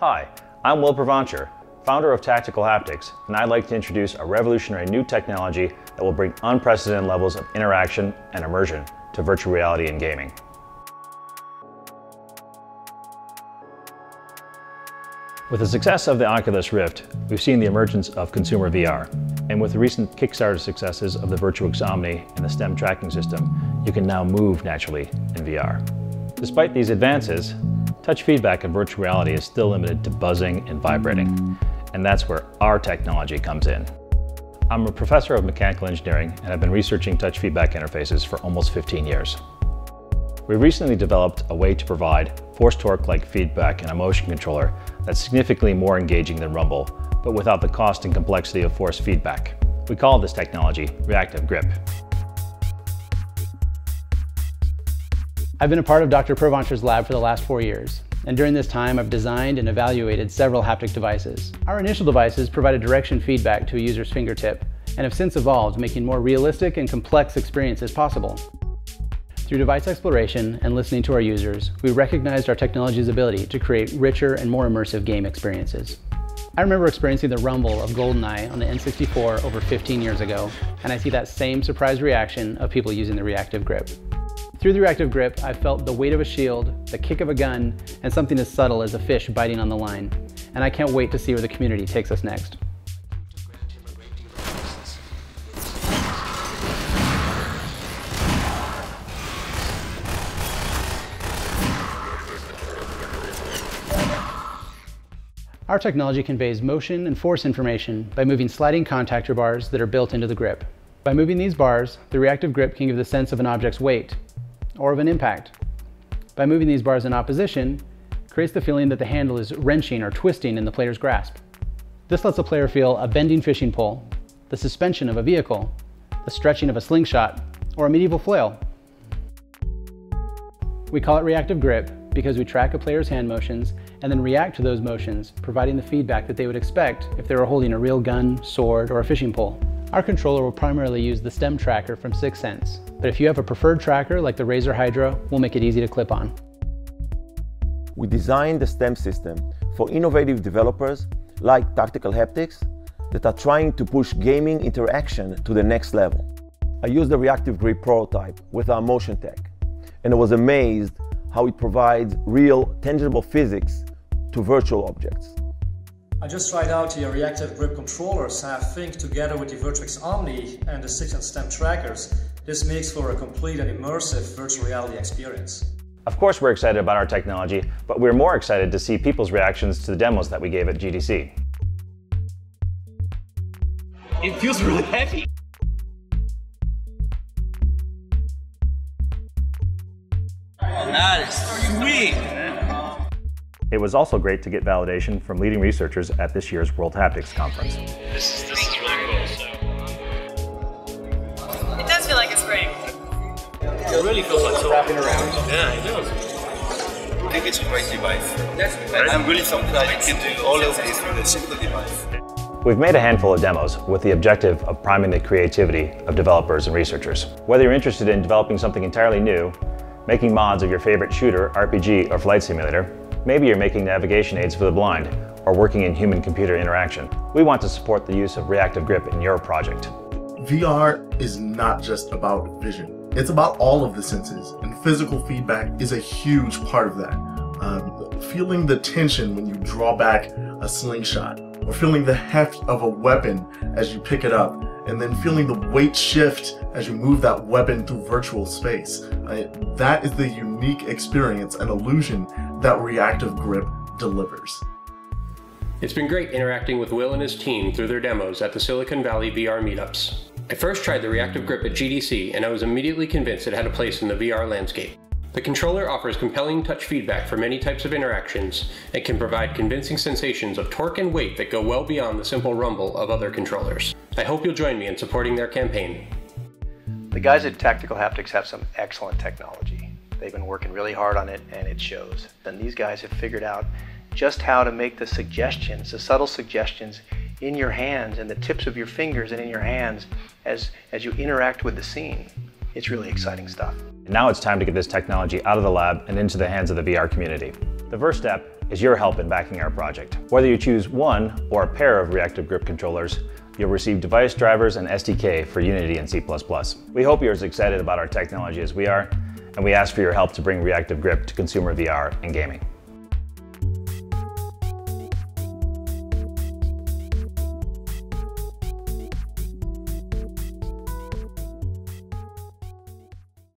Hi, I'm Will Provancher, founder of Tactical Haptics, and I'd like to introduce a revolutionary new technology that will bring unprecedented levels of interaction and immersion to virtual reality and gaming. With the success of the Oculus Rift, we've seen the emergence of consumer VR. And with the recent Kickstarter successes of the Virtuix Omni and the STEM tracking system, you can now move naturally in VR. Despite these advances, touch feedback in virtual reality is still limited to buzzing and vibrating. And that's where our technology comes in. I'm a professor of mechanical engineering and have been researching touch feedback interfaces for almost 15 years. We recently developed a way to provide force torque-like feedback in a motion controller that's significantly more engaging than Rumble, but without the cost and complexity of force feedback. We call this technology reactive grip. I've been a part of Dr. Provancher's lab for the last four years, and during this time I've designed and evaluated several haptic devices. Our initial devices provided direction feedback to a user's fingertip, and have since evolved, making more realistic and complex experiences possible. Through device exploration and listening to our users, we recognized our technology's ability to create richer and more immersive game experiences. I remember experiencing the rumble of GoldenEye on the N64 over 15 years ago, and I see that same surprised reaction of people using the reactive grip. Through the reactive grip, I felt the weight of a shield, the kick of a gun, and something as subtle as a fish biting on the line. And I can't wait to see where the community takes us next. Our technology conveys motion and force information by moving sliding contactor bars that are built into the grip. By moving these bars, the reactive grip can give the sense of an object's weight or of an impact. By moving these bars in opposition, creates the feeling that the handle is wrenching or twisting in the player's grasp. This lets the player feel a bending fishing pole, the suspension of a vehicle, the stretching of a slingshot, or a medieval flail. We call it reactive grip because we track a player's hand motions and then react to those motions, providing the feedback that they would expect if they were holding a real gun, sword, or a fishing pole. Our controller will primarily use the STEM tracker from Sixense, but if you have a preferred tracker like the Razer Hydra, we'll make it easy to clip on. We designed the STEM system for innovative developers like Tactical Haptics that are trying to push gaming interaction to the next level. I used the Reactive Grip prototype with our Motion Tech, and I was amazed how it provides real, tangible physics to virtual objects. I just tried out the reactive grip controllers and I think together with the Virtuix Omni and the Sixense STEM trackers, this makes for a complete and immersive virtual reality experience. Of course we're excited about our technology, but we're more excited to see people's reactions to the demos that we gave at GDC. It feels really heavy. That is sweet. It was also great to get validation from leading researchers at this year's World Haptics Conference. This is, this is really cool. So. It does feel like a spring. It really feels like so wrapping around. Yeah, it does. I think it's a great device. And I'm really surprised you can do all of this with a single device. We've made a handful of demos with the objective of priming the creativity of developers and researchers. Whether you're interested in developing something entirely new, making mods of your favorite shooter, RPG, or flight simulator, maybe you're making navigation aids for the blind, or working in human-computer interaction. We want to support the use of reactive grip in your project. VR is not just about vision. It's about all of the senses, and physical feedback is a huge part of that. Um, feeling the tension when you draw back a slingshot, or feeling the heft of a weapon as you pick it up, and then feeling the weight shift as you move that weapon through virtual space. That is the unique experience and illusion that Reactive Grip delivers. It's been great interacting with Will and his team through their demos at the Silicon Valley VR meetups. I first tried the Reactive Grip at GDC and I was immediately convinced it had a place in the VR landscape. The controller offers compelling touch feedback for many types of interactions and can provide convincing sensations of torque and weight that go well beyond the simple rumble of other controllers. I hope you'll join me in supporting their campaign. The guys at Tactical Haptics have some excellent technology. They've been working really hard on it and it shows. And these guys have figured out just how to make the suggestions, the subtle suggestions in your hands and the tips of your fingers and in your hands as, as you interact with the scene. It's really exciting stuff. Now it's time to get this technology out of the lab and into the hands of the VR community. The first step is your help in backing our project. Whether you choose one or a pair of Reactive Grip controllers, you'll receive device drivers and SDK for Unity and C++. We hope you're as excited about our technology as we are, and we ask for your help to bring Reactive Grip to consumer VR and gaming.